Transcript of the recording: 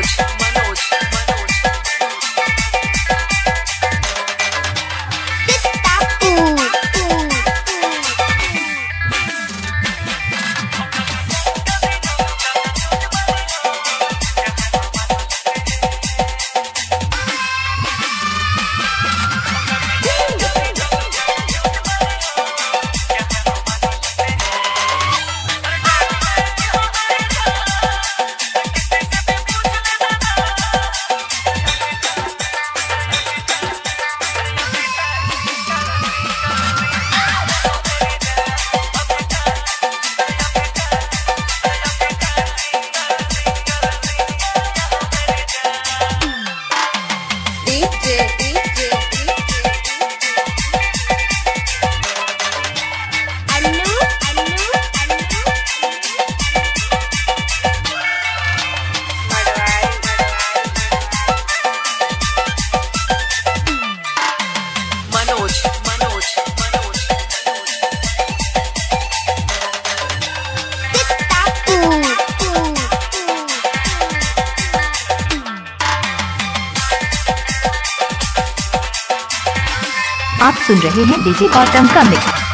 George. Manoj आप सुन रहे हैं डीजे ऑटम का मिक्स